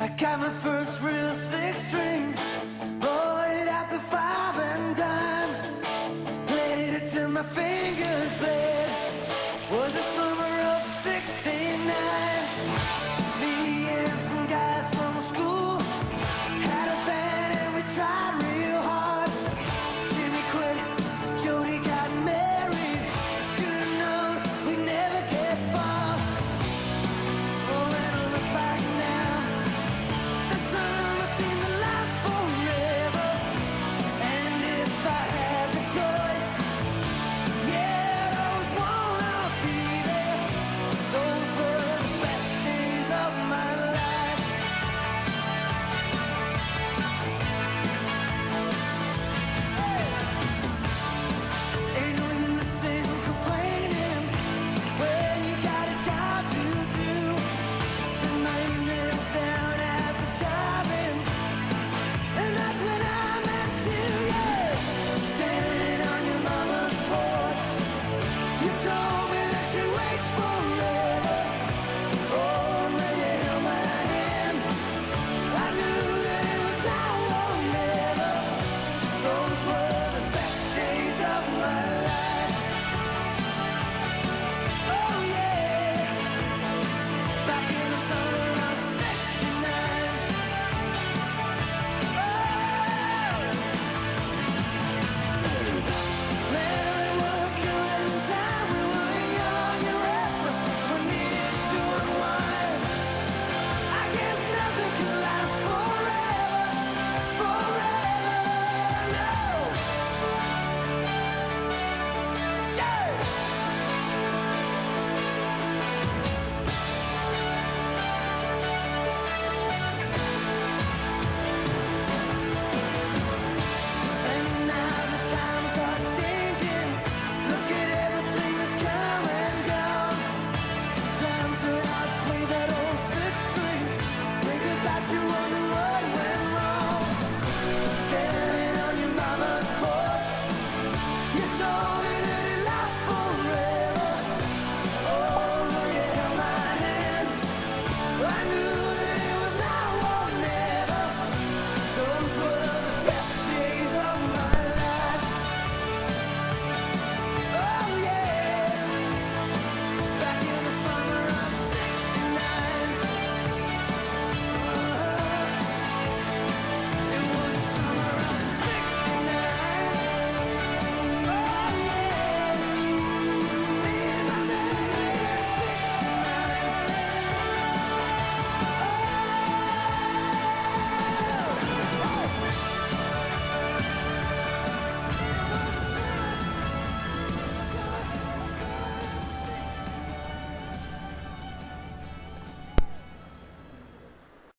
I got my